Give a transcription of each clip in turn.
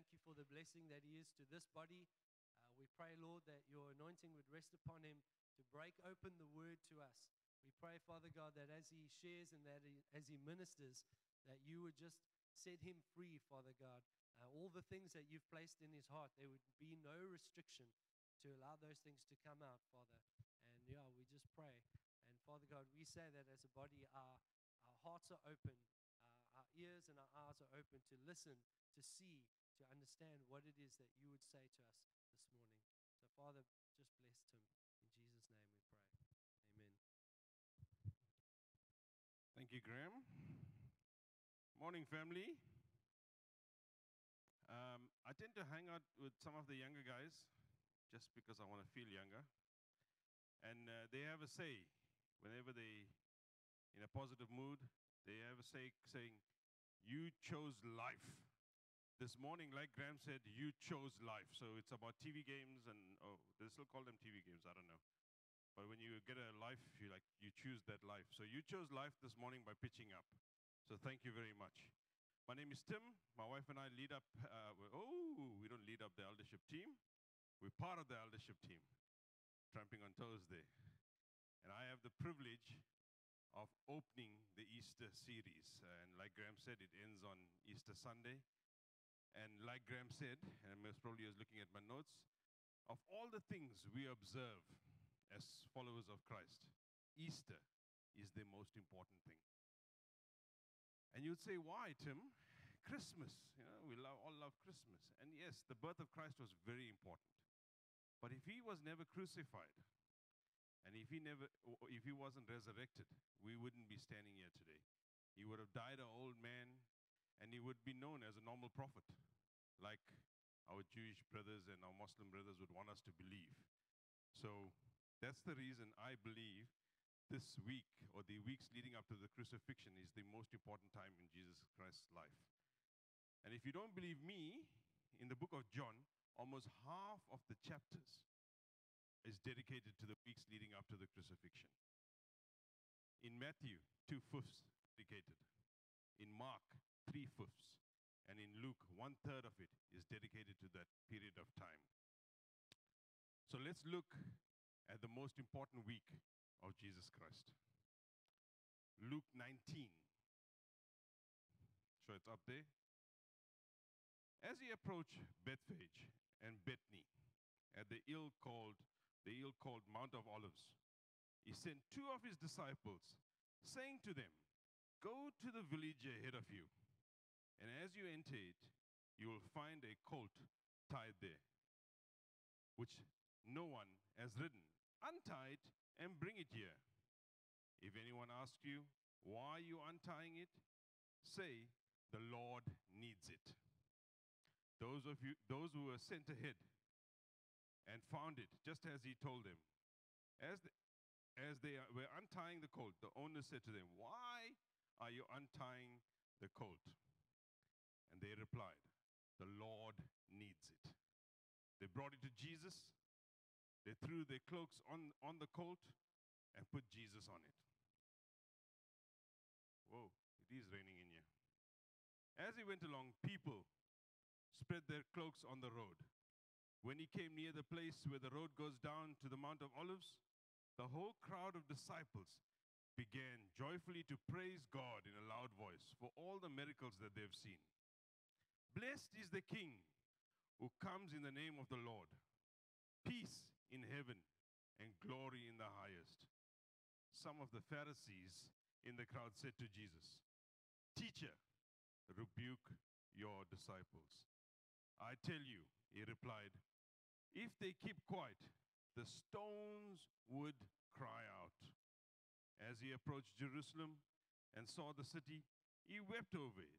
thank you for the blessing that he is to this body. Uh, we pray, Lord, that your anointing would rest upon him to break open the word to us. We pray, Father God, that as he shares and that he, as he ministers, that you would just set him free, Father God. Uh, all the things that you've placed in his heart, there would be no restriction to allow those things to come out, Father. And yeah, we just pray. And Father God, we say that as a body, our, our hearts are open, uh, our ears and our eyes are open to listen, to see, to understand what it is that you would say to us this morning. So, Father, just bless Tim. In Jesus' name we pray. Amen. Thank you, Graham. Morning, family. Um, I tend to hang out with some of the younger guys just because I want to feel younger. And uh, they have a say whenever they, in a positive mood, they have a say saying, You chose life. This morning, like Graham said, you chose life. So it's about TV games and, oh, they still call them TV games, I don't know. But when you get a life, you like you choose that life. So you chose life this morning by pitching up. So thank you very much. My name is Tim. My wife and I lead up. Uh, oh, we don't lead up the eldership team. We're part of the eldership team. Tramping on toes there. And I have the privilege of opening the Easter series. And like Graham said, it ends on Easter Sunday. And like Graham said, and most probably was looking at my notes, of all the things we observe as followers of Christ, Easter is the most important thing. And you'd say, why, Tim? Christmas. You know, we love, all love Christmas. And yes, the birth of Christ was very important. But if he was never crucified, and if he never, if he wasn't resurrected, we wouldn't be standing here today. He would have died an old man, and he would be known as a normal prophet, like our Jewish brothers and our Muslim brothers would want us to believe. So that's the reason I believe this week or the weeks leading up to the crucifixion is the most important time in Jesus Christ's life. And if you don't believe me, in the book of John, almost half of the chapters is dedicated to the weeks leading up to the crucifixion. In Matthew, two fifths dedicated. In Mark, three fifths. And in Luke, one third of it is dedicated to that period of time. So let's look at the most important week of Jesus Christ. Luke 19. So it's up there. As he approached Bethphage and Bethany at the ill called the ill called Mount of Olives, he sent two of his disciples, saying to them, Go to the village ahead of you, and as you enter it, you will find a colt tied there, which no one has ridden. Untie it and bring it here. If anyone asks you, Why are you untying it? say, The Lord needs it. Those of you, those who were sent ahead and found it just as he told them. As, the, as they were untying the colt, the owner said to them, Why are you untying the colt? And they replied, The Lord needs it. They brought it to Jesus. They threw their cloaks on, on the colt and put Jesus on it. Whoa, it is raining in here. As he went along, people spread their cloaks on the road. When he came near the place where the road goes down to the Mount of Olives, the whole crowd of disciples began joyfully to praise God in a loud voice for all the miracles that they've seen. Blessed is the King who comes in the name of the Lord. Peace in heaven and glory in the highest. Some of the Pharisees in the crowd said to Jesus, Teacher, rebuke your disciples. I tell you, he replied, if they keep quiet, the stones would cry out. As he approached Jerusalem and saw the city, he wept over it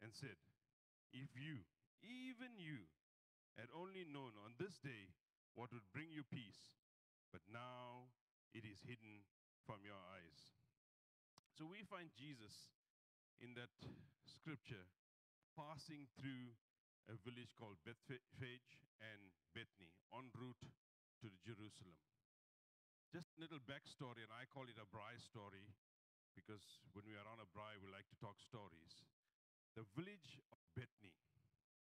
and said, If you, even you, had only known on this day what would bring you peace, but now it is hidden from your eyes. So we find Jesus in that scripture passing through a village called Bethphage and Bethany en route to Jerusalem. Just a little backstory, and I call it a braai story because when we are on a braai, we like to talk stories. The village of Bethany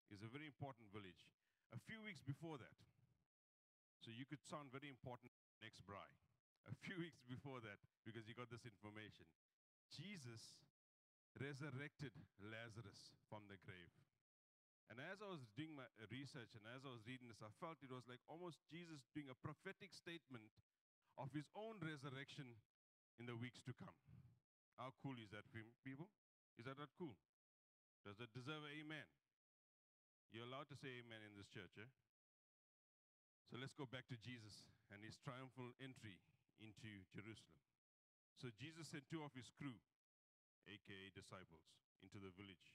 is a very important village. A few weeks before that, so you could sound very important next braai. A few weeks before that, because you got this information, Jesus resurrected Lazarus from the grave. And as I was doing my uh, research and as I was reading this, I felt it was like almost Jesus doing a prophetic statement of his own resurrection in the weeks to come. How cool is that, people? Is that not cool? Does it deserve amen? You're allowed to say amen in this church, eh? So let's go back to Jesus and his triumphal entry into Jerusalem. So Jesus sent two of his crew, aka disciples, into the village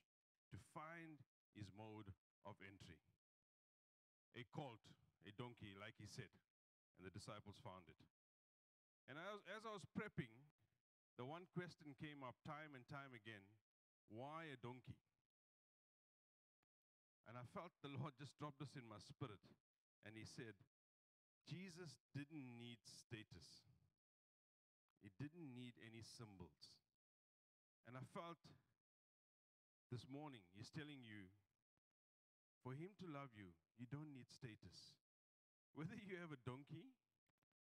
to find his mode of entry. A colt, a donkey, like he said, and the disciples found it. And as, as I was prepping, the one question came up time and time again why a donkey? And I felt the Lord just dropped this in my spirit. And He said, Jesus didn't need status, He didn't need any symbols. And I felt this morning, He's telling you, for Him to love you, you don't need status. Whether you have a donkey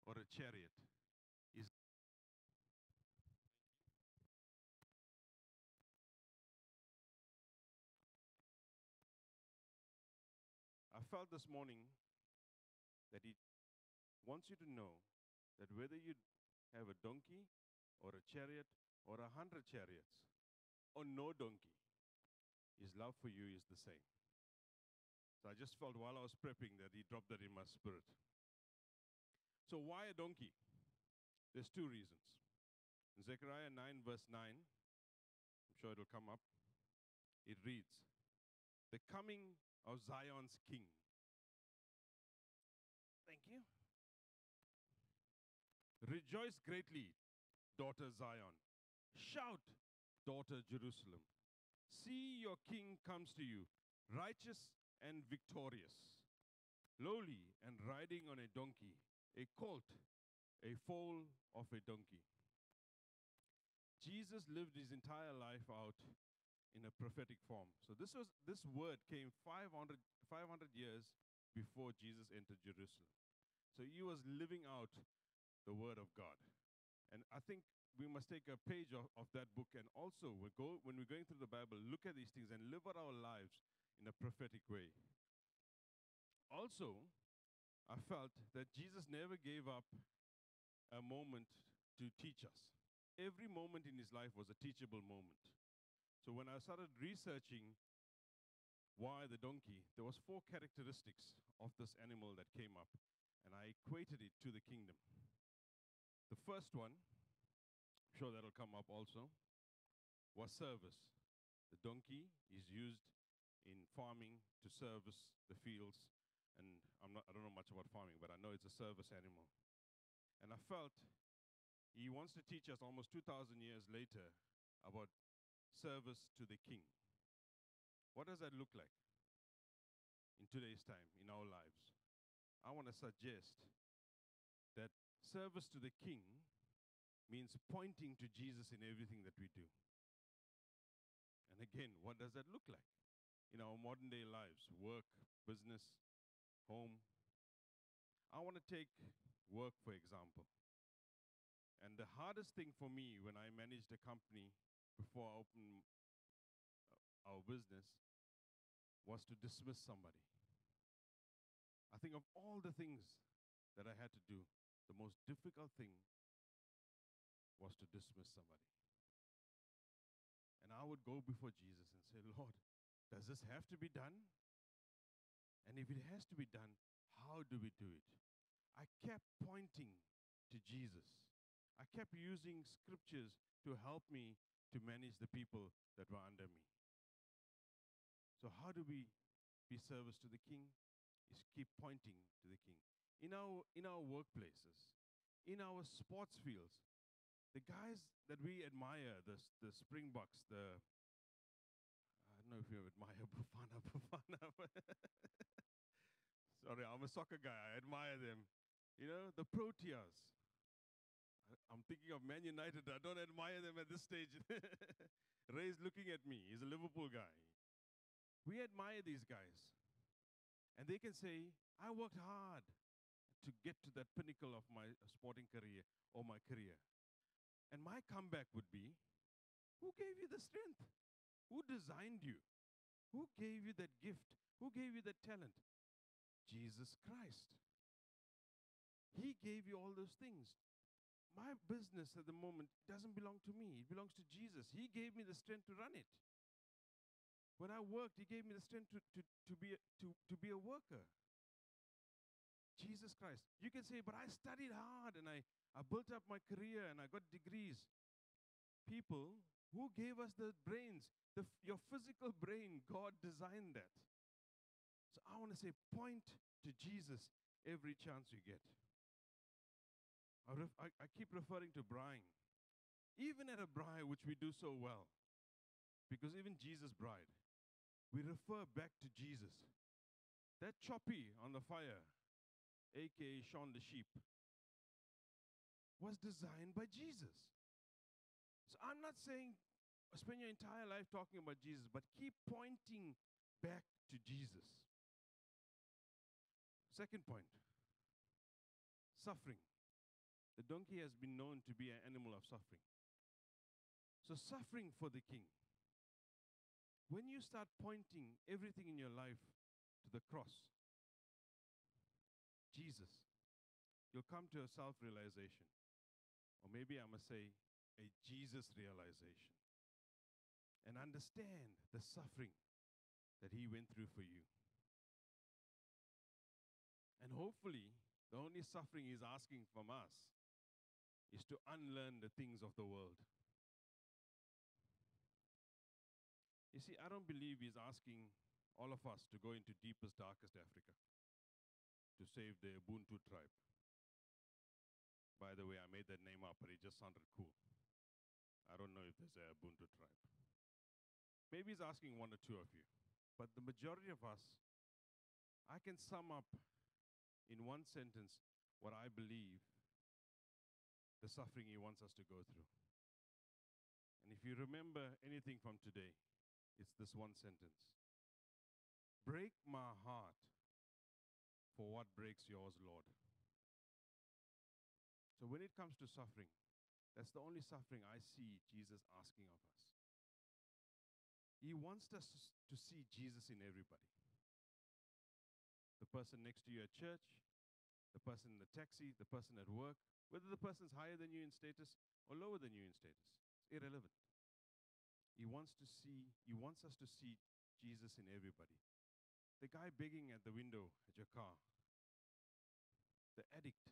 or a chariot, felt this morning that He wants you to know that whether you have a donkey or a chariot or a hundred chariots or no donkey, His love for you is the same. So I just felt while I was prepping that He dropped that in my spirit. So, why a donkey? There's two reasons. In Zechariah 9, verse 9, I'm sure it'll come up, it reads, The coming of Zion's king. Thank you. Rejoice greatly, daughter Zion. Shout, daughter Jerusalem. See, your king comes to you, righteous and victorious, lowly and riding on a donkey, a colt, a foal of a donkey. Jesus lived his entire life out in a prophetic form. So this was this word came 500, 500 years before Jesus entered Jerusalem. So he was living out the word of God. And I think we must take a page of, of that book and also we go, when we're going through the Bible, look at these things and live out our lives in a prophetic way. Also, I felt that Jesus never gave up a moment to teach us. Every moment in his life was a teachable moment. So when I started researching why the donkey, there was four characteristics of this animal that came up, and I equated it to the kingdom. The first one, I'm sure that'll come up also, was service. The donkey is used in farming to service the fields, and I'm not, I don't know much about farming, but I know it's a service animal. And I felt he wants to teach us almost 2,000 years later about service to the king. What does that look like in today's time, in our lives? I want to suggest that service to the king means pointing to Jesus in everything that we do. And again, what does that look like in our modern day lives? Work, business, home. I want to take work, for example. And the hardest thing for me when I managed a company before I opened uh, our business was to dismiss somebody. I think of all the things that I had to do, the most difficult thing was to dismiss somebody. And I would go before Jesus and say, Lord, does this have to be done? And if it has to be done, how do we do it? I kept pointing to Jesus. I kept using scriptures to help me to manage the people that were under me. So, how do we be service to the king? Is keep pointing to the king. In our, in our workplaces, in our sports fields, the guys that we admire, the, the Springboks, the, I don't know if you admire Bafana, Bafana. Sorry, I'm a soccer guy. I admire them. You know, the Proteas. I'm thinking of Man United. I don't admire them at this stage. Ray's looking at me. He's a Liverpool guy. We admire these guys. And they can say, I worked hard to get to that pinnacle of my sporting career or my career. And my comeback would be, Who gave you the strength? Who designed you? Who gave you that gift? Who gave you that talent? Jesus Christ. He gave you all those things. My business at the moment doesn't belong to me, it belongs to Jesus. He gave me the strength to run it. When I worked, He gave me the strength to, to, to, be, a, to, to be a worker. Jesus Christ. You can say, but I studied hard and I, I built up my career and I got degrees. People who gave us the brains, the, your physical brain, God designed that. So I want to say, point to Jesus every chance you get. I, ref- I, I keep referring to Braai. Even at a braai, which we do so well, because even Jesus' bride, we refer back to Jesus. That choppy on the fire, aka Shaun the sheep, was designed by Jesus. So I'm not saying spend your entire life talking about Jesus, but keep pointing back to Jesus. Second point suffering. The donkey has been known to be an animal of suffering. So, suffering for the king. When you start pointing everything in your life to the cross, Jesus, you'll come to a self realization. Or maybe I must say, a Jesus realization. And understand the suffering that he went through for you. And hopefully, the only suffering he's asking from us is to unlearn the things of the world. You see, I don't believe he's asking all of us to go into deepest, darkest Africa to save the Ubuntu tribe. By the way, I made that name up, but it just sounded cool. I don't know if there's a Ubuntu tribe. Maybe he's asking one or two of you, but the majority of us, I can sum up in one sentence what I believe the suffering he wants us to go through. And if you remember anything from today, it's this one sentence Break my heart for what breaks yours, Lord. So when it comes to suffering, that's the only suffering I see Jesus asking of us. He wants us to, see Jesus in everybody. The person next to you at church, the person in the taxi, the person at work, whether the person's higher than you in status or lower than you in status, it's irrelevant. He wants to see, he wants us to see Jesus in everybody. The guy begging at the window at your car, the addict,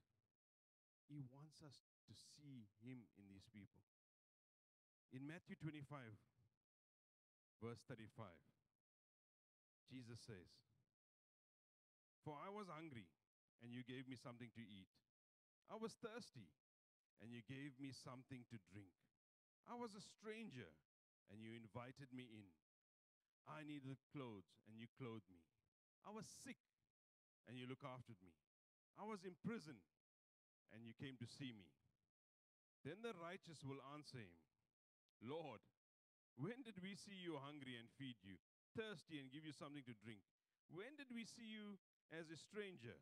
he wants us to see him in these people. In Matthew 25, verse 35, Jesus says, For I was hungry, and you gave me something to eat. I was thirsty, and you gave me something to drink. I was a stranger, and you invited me in. I needed clothes, and you clothed me. I was sick, and you looked after me. I was in prison, and you came to see me. Then the righteous will answer him, Lord, when did we see you hungry and feed you, thirsty and give you something to drink? When did we see you as a stranger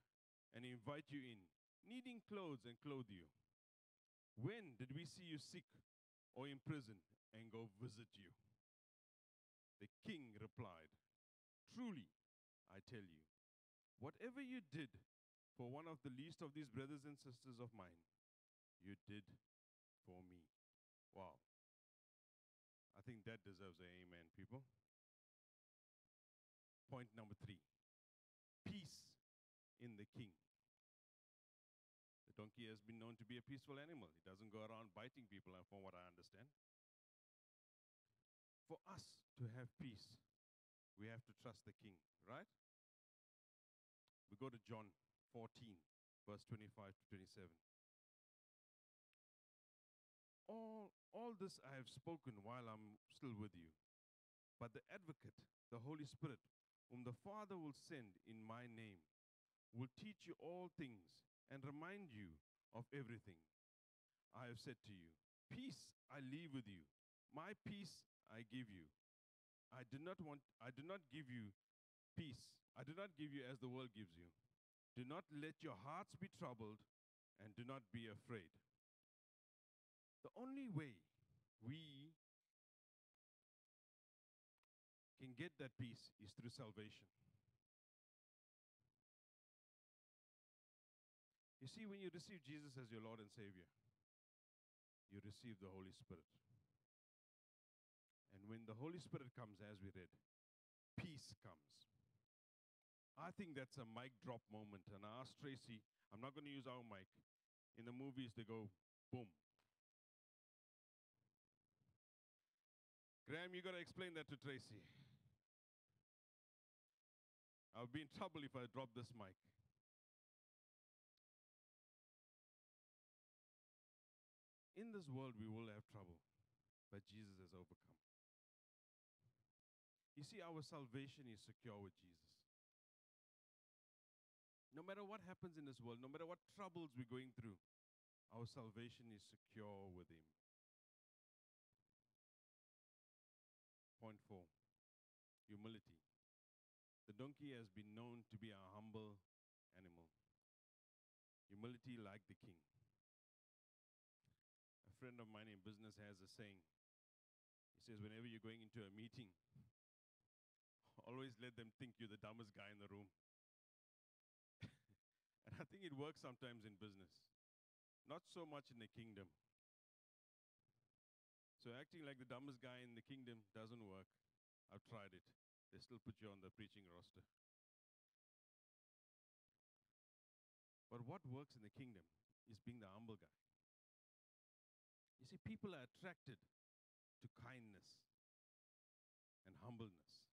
and invite you in, needing clothes and clothe you? When did we see you sick or in prison and go visit you? The king replied, Truly, I tell you, whatever you did for one of the least of these brothers and sisters of mine, you did for me. Wow. I think that deserves an amen, people. Point number three peace in the king. The donkey has been known to be a peaceful animal. It doesn't go around biting people, from what I understand. For us to have peace, we have to trust the king, right? We go to John 14, verse 25 to 27. All, all this I have spoken while I'm still with you. But the advocate, the Holy Spirit, whom the Father will send in my name, will teach you all things and remind you of everything I have said to you. Peace I leave with you. My peace I give you. I do not want I do not give you Peace I do not give you as the world gives you. Do not let your hearts be troubled and do not be afraid. The only way we can get that peace is through salvation. You see, when you receive Jesus as your Lord and Savior, you receive the Holy Spirit. When the Holy Spirit comes, as we read, peace comes. I think that's a mic drop moment. And I asked Tracy, I'm not going to use our mic. In the movies, they go boom. Graham, you got to explain that to Tracy. I'll be in trouble if I drop this mic. In this world, we will have trouble, but Jesus has overcome. You see, our salvation is secure with Jesus. No matter what happens in this world, no matter what troubles we're going through, our salvation is secure with Him. Point four humility. The donkey has been known to be a humble animal. Humility like the king. A friend of mine in business has a saying. He says, whenever you're going into a meeting, always let them think you're the dumbest guy in the room. and I think it works sometimes in business, not so much in the kingdom. So acting like the dumbest guy in the kingdom doesn't work. I've tried it. They still put you on the preaching roster. But what works in the kingdom is being the humble guy. You see, people are attracted to kindness and humbleness.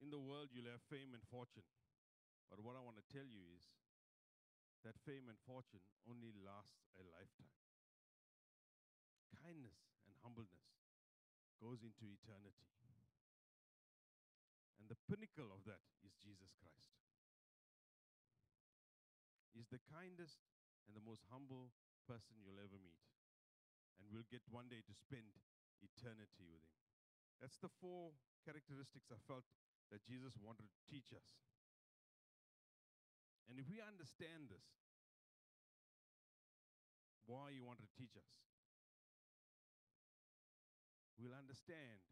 In the world, you'll have fame and fortune. But what I want to tell you is that fame and fortune only lasts a lifetime. Kindness and humbleness goes into eternity. And the pinnacle of that is Jesus Christ. He's the kindest and the most humble person you'll ever meet. And we'll get one day to spend eternity with him. That's the four characteristics I felt that Jesus wanted to teach us. And if we understand this, why he wanted to teach us, we'll understand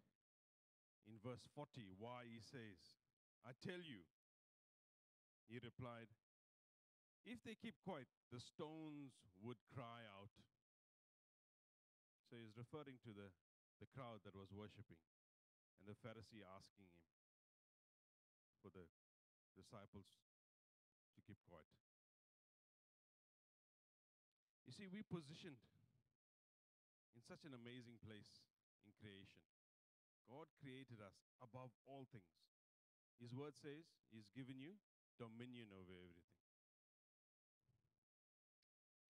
in verse 40 why he says, I tell you, he replied, if they keep quiet, the stones would cry out. So he's referring to the, the crowd that was worshiping and the Pharisee asking him for the disciples to keep quiet. You see, we positioned in such an amazing place in creation. God created us above all things. His word says He's given you dominion over everything.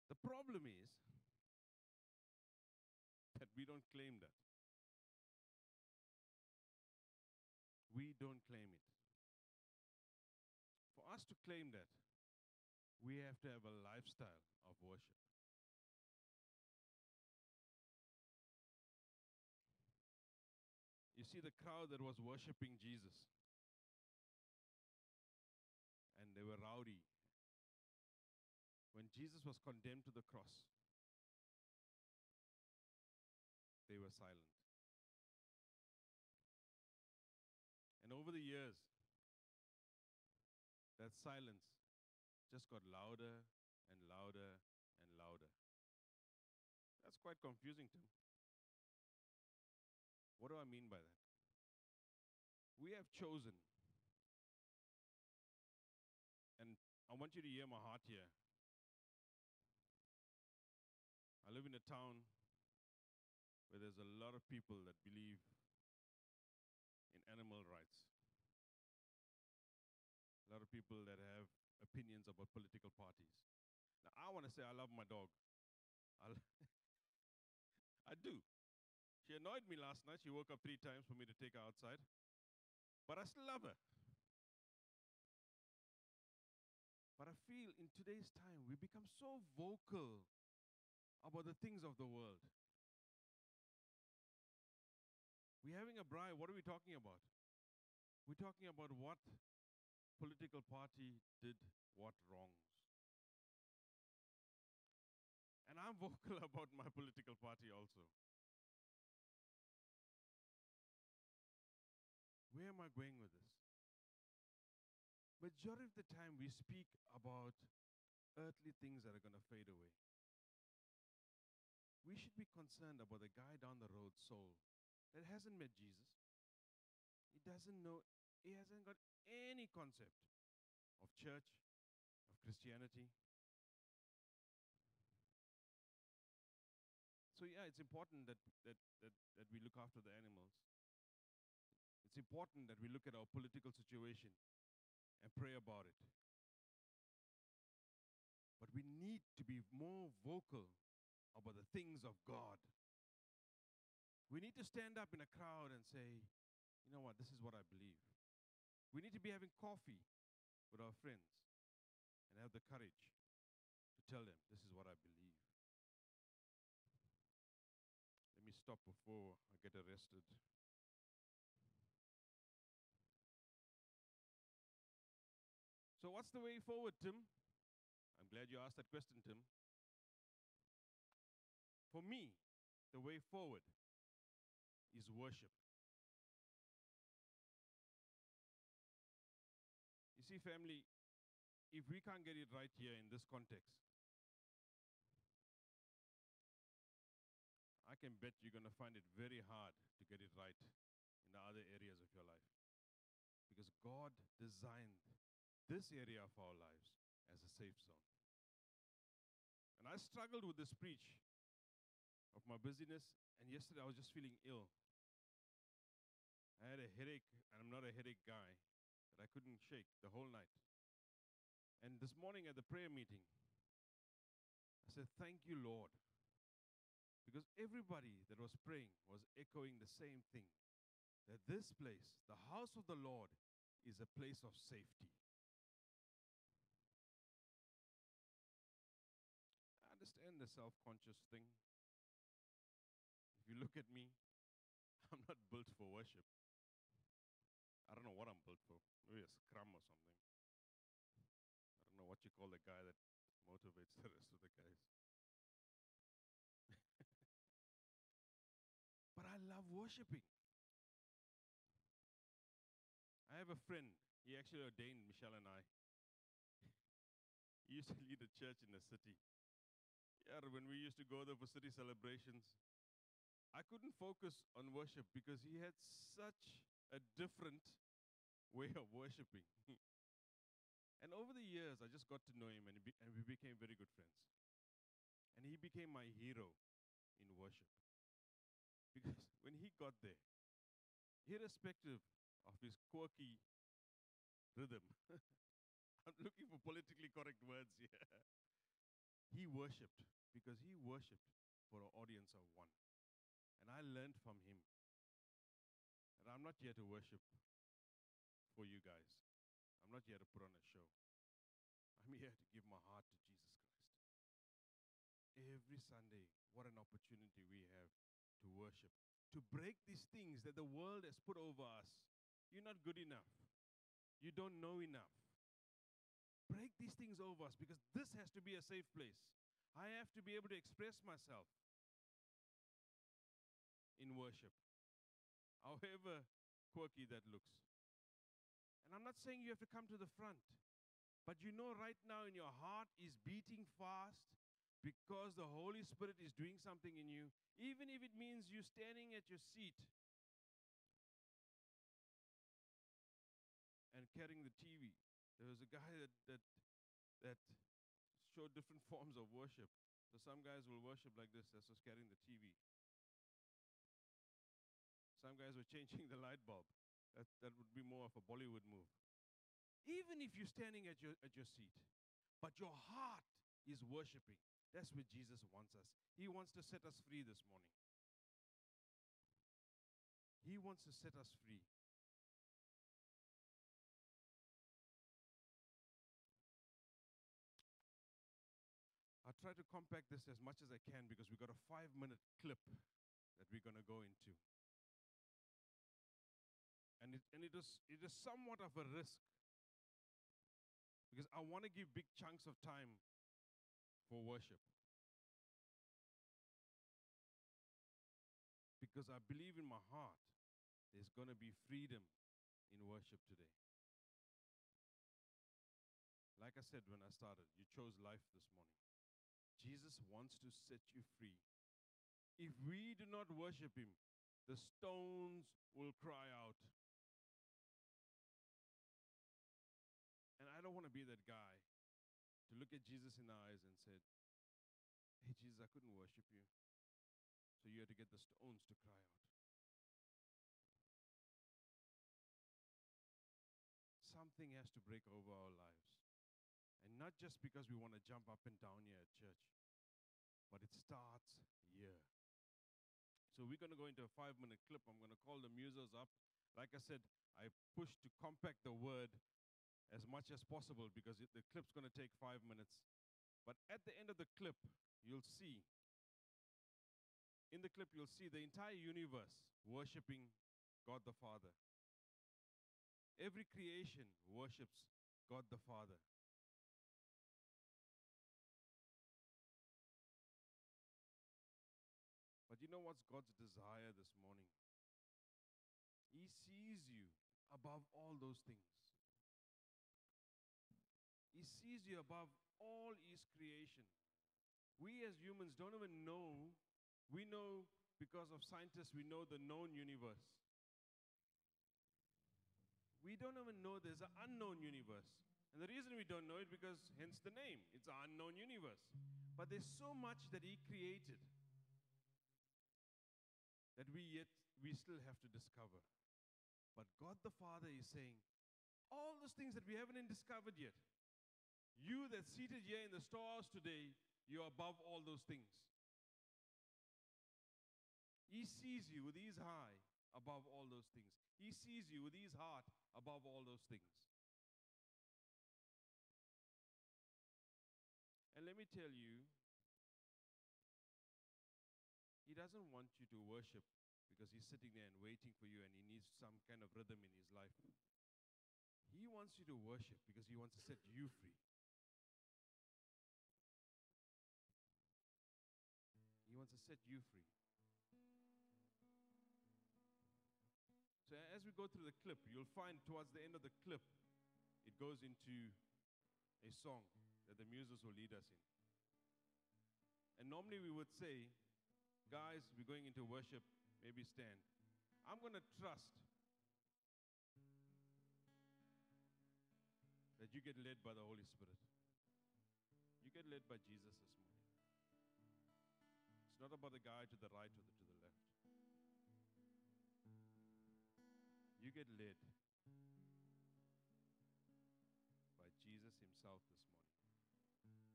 The problem is that we don't claim that. We don't claim it. Us to claim that, we have to have a lifestyle of worship. You see, the crowd that was worshiping Jesus, and they were rowdy. When Jesus was condemned to the cross, they were silent. And over the years, silence just got louder and louder and louder. That's quite confusing to me. What do I mean by that? We have chosen, and I want you to hear my heart here. I live in a town where there's a lot of people that believe in animal rights. Lot of people that have opinions about political parties. Now, I want to say I love my dog. I, I do. She annoyed me last night. She woke up three times for me to take her outside. But I still love her. But I feel in today's time, we become so vocal about the things of the world. We're having a braai. What are we talking about? We're talking about what political party did what wrongs. And I'm vocal about my political party also. Where am I going with this? Majority of the time, we speak about earthly things that are going to fade away. We should be concerned about the guy down the road, soul, that hasn't met Jesus. He doesn't know, he hasn't got any concept of church, of Christianity. So yeah, it's important that, that, that, that we look after the animals. It's important that we look at our political situation and pray about it. But we need to be more vocal about the things of God. We need to stand up in a crowd and say, you know what, this is what I believe. We need to be having coffee with our friends and have the courage to tell them, this is what I believe. Let me stop before I get arrested. So, what's the way forward, Tim? I'm glad you asked that question, Tim. For me, the way forward is worship. Family, if we can't get it right here in this context, I can bet you're going to find it very hard to get it right in the other areas of your life. Because God designed this area of our lives as a safe zone. And I struggled with this preach of my busyness, and yesterday I was just feeling ill. I had a headache, and I'm not a headache guy, that I couldn't shake the whole night. And this morning at the prayer meeting, I said, Thank you, Lord. Because everybody that was praying was echoing the same thing that this place, the house of the Lord, is a place of safety. I understand the self conscious thing. If you look at me, I'm not built for worship. I don't know what I'm built for. Maybe a scrum or something. I don't know what you call the guy that motivates the rest of the guys. but I love worshiping. I have a friend. He actually ordained Michelle and I. he used to lead a church in the city. Yeah, when we used to go there for city celebrations, I couldn't focus on worship because he had such a different way of worshiping. and over the years, I just got to know him and, be- and we became very good friends. And he became my hero in worship. Because when he got there, irrespective of his quirky rhythm, I'm looking for politically correct words here. he worshiped because he worshiped for an audience of one. And I learned from him. And I'm not here to worship for you guys. I'm not here to put on a show. I'm here to give my heart to Jesus Christ. Every Sunday, what an opportunity we have to worship, to break these things that the world has put over us. You're not good enough. You don't know enough. Break these things over us because this has to be a safe place. I have to be able to express myself in worship, however quirky that looks. And I'm not saying you have to come to the front, but you know right now in your heart is beating fast because the Holy Spirit is doing something in you, even if it means you standing at your seat and carrying the TV. There was a guy that that that showed different forms of worship. So some guys will worship like this, that's just carrying the TV. Some guys were changing the light bulb. That, that would be more of a Bollywood move. Even if you're standing at your, at your seat, but your heart is worshiping, that's where Jesus wants us. He wants to set us free this morning. He wants to set us free. I'll try to compact this as much as I can because we've got a five minute clip that we're going to go into. And it, and it, is, it is somewhat of a risk because I want to give big chunks of time for worship. Because I believe in my heart there's going to be freedom in worship today. Like I said when I started, you chose life this morning. Jesus wants to set you free. If we do not worship him, the stones will cry out. Be that guy to look at Jesus in the eyes and said, "Hey Jesus, I couldn't worship you." So you had to get the stones to cry out. Something has to break over our lives. And not just because we want to jump up and down here at church, but it starts here. So we're going to go into a five minute clip. I'm going to call the musos up. Like I said, I pushed to compact the word as much as possible because it, the clip's going to take five minutes. But at the end of the clip, you'll see, in the clip, you'll see the entire universe worshiping God the Father. Every creation worships God the Father. But you know what's God's desire this morning? He sees you above all those things. He sees you above all His creation. We as humans don't even know. We know because of scientists, we know the known universe. We don't even know there's an unknown universe. And the reason we don't know it because hence the name. It's an unknown universe. But there's so much that he created that we yet we still have to discover. But God the Father is saying, all those things that we haven't discovered yet. You that's seated here in the storehouse today, you're above all those things. He sees you with his eye above all those things. He sees you with his heart above all those things. And let me tell you, he doesn't want you to worship because he's sitting there and waiting for you and he needs some kind of rhythm in his life. He wants you to worship because he wants to set you free. Set you free. So as we go through the clip, you'll find towards the end of the clip, it goes into a song that the musos will lead us in. And normally we would say, guys, we're going into worship, maybe stand. I'm going to trust that you get led by the Holy Spirit. You get led by Jesus this not about the guy to the right or the, to the left. You get led by Jesus Himself this morning.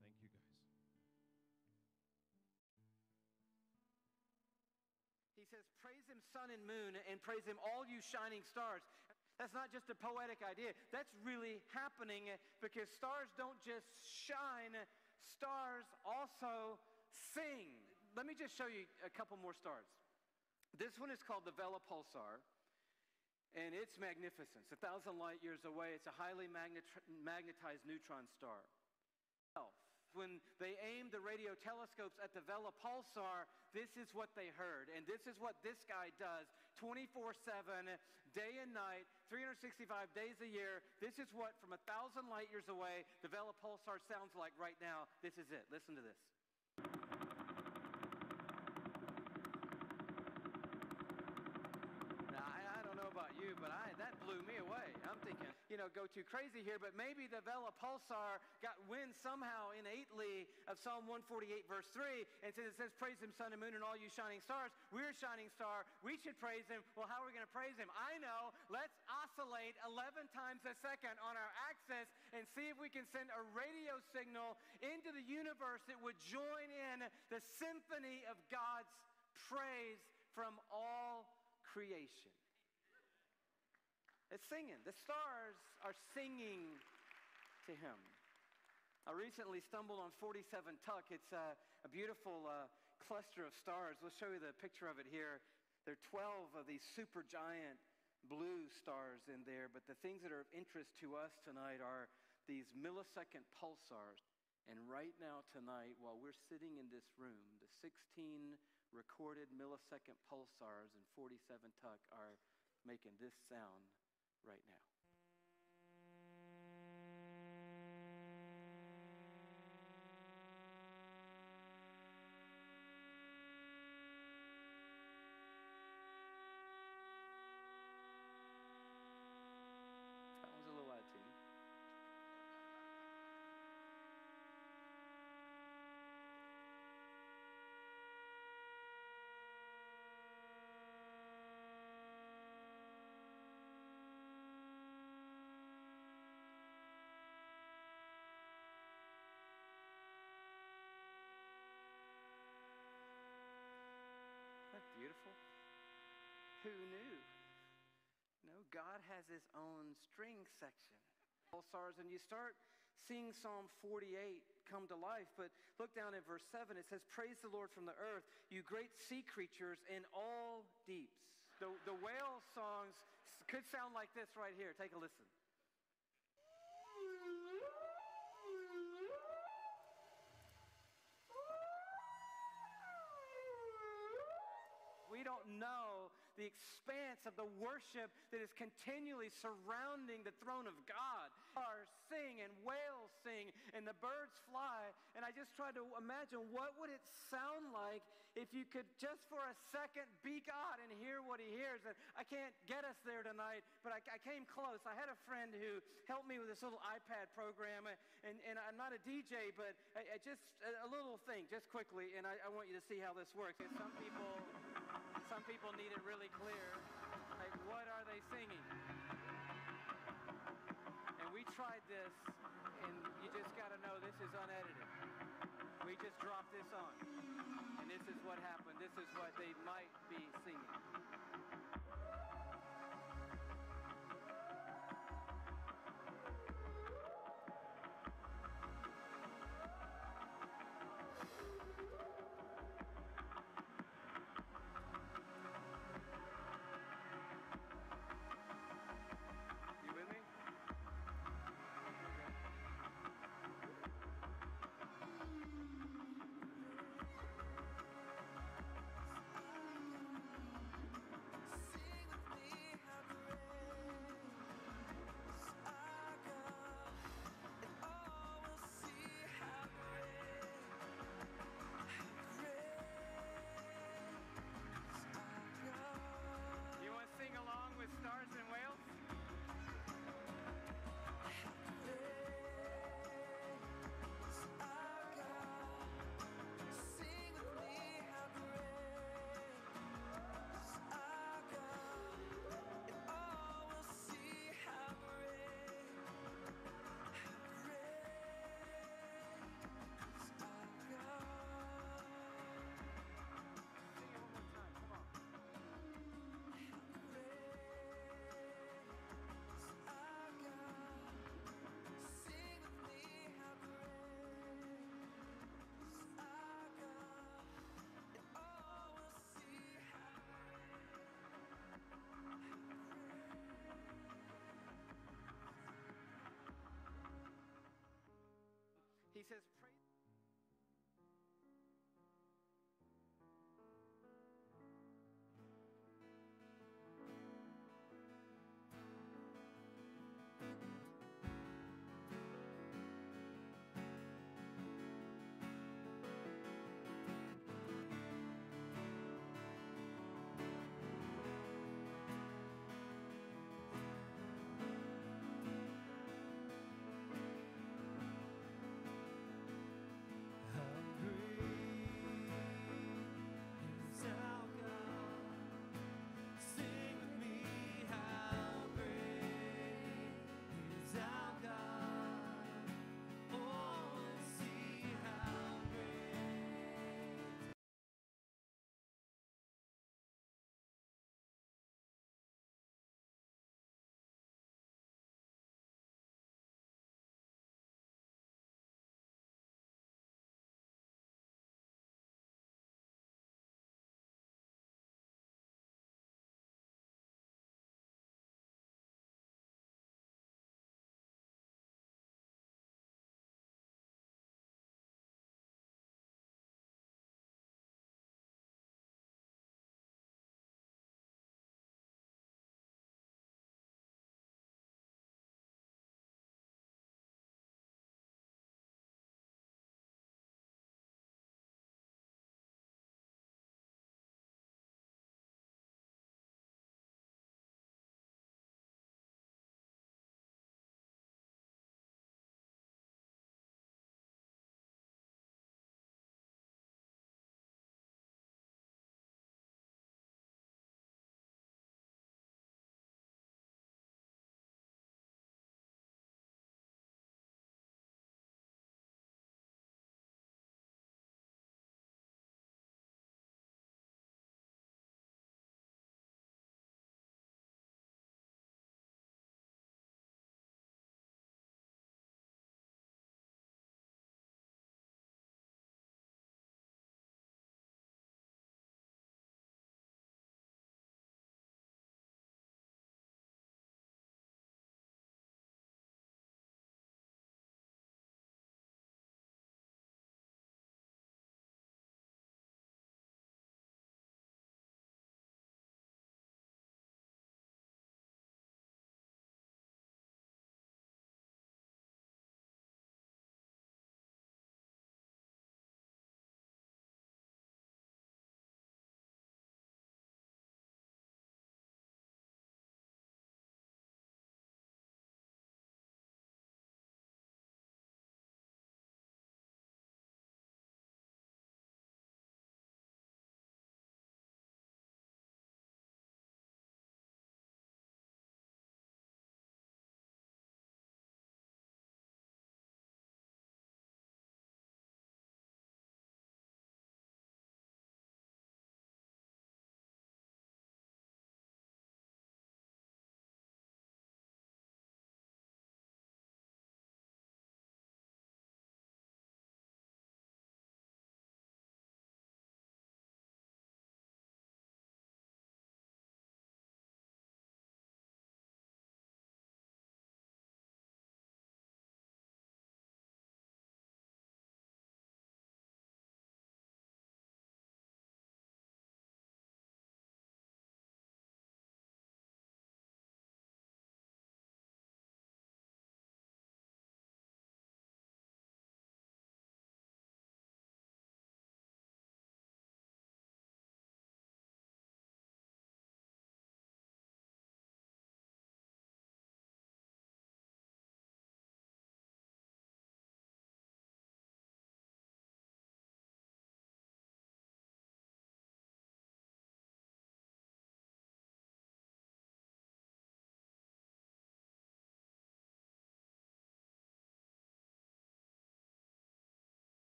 Thank you, guys. He says, Praise him, sun and moon, and praise him, all you shining stars. That's not just a poetic idea. That's really happening because stars don't just shine, stars also sing. Let me just show you a couple more stars. This one is called the Vela Pulsar, and it's magnificent. It's a thousand light years away. It's a highly magnet- magnetized neutron star. When they aimed the radio telescopes at the Vela Pulsar, this is what they heard. And this is what this guy does 24 7, day and night, 365 days a year. This is what, from a thousand light years away, the Vela Pulsar sounds like right now. This is it. Listen to this. Now, I, I don't know about you, but I, that blew me away. I'm thinking, you know, go too crazy here, but maybe the Vela Pulsar got wind somehow innately of Psalm 148, verse 3, and since it says, Praise him, sun and moon, and all you shining stars. We're a shining star. We should praise him. Well, how are we going to praise him? I know. Let's oscillate 11 times a second on our axis and see if we can send a radio signal into the universe that would join in the symphony of God's praise from all creation. It's singing. The stars are singing to him. I recently stumbled on 47 Tuc. It's a, a beautiful uh, cluster of stars. We'll show you the picture of it here. There are 12 of these super giant blue stars in there, but the things that are of interest to us tonight are these millisecond pulsars. And right now, tonight, while we're sitting in this room, the 16 recorded millisecond pulsars in 47 Tuc are making this sound right now. That was a little out of tune. Isn't that beautiful? Who knew? No, God has his own string section. Pulsars, and you start seeing Psalm 48 come to life. But look down at verse 7. It says, Praise the Lord from the earth, you great sea creatures in all deeps. The, the whale songs could sound like this right here. Take a listen. We don't know the expanse of the worship that is continually surrounding the throne of God. Stars sing and whales sing and the birds fly. And I just tried to imagine what would it sound like if you could just for a second be God and hear what he hears. And I can't get us there tonight, but I, I came close. I had a friend who helped me with this little iPad program. And, and I'm not a DJ, but I, I just a, little thing, just quickly. And I, I want you to see how this works. Some people some people need it really clear. Like, what are they singing? And we tried this, and you just got to know this is unedited. We just dropped this on. And this is what happened. This is what they might be singing. Says,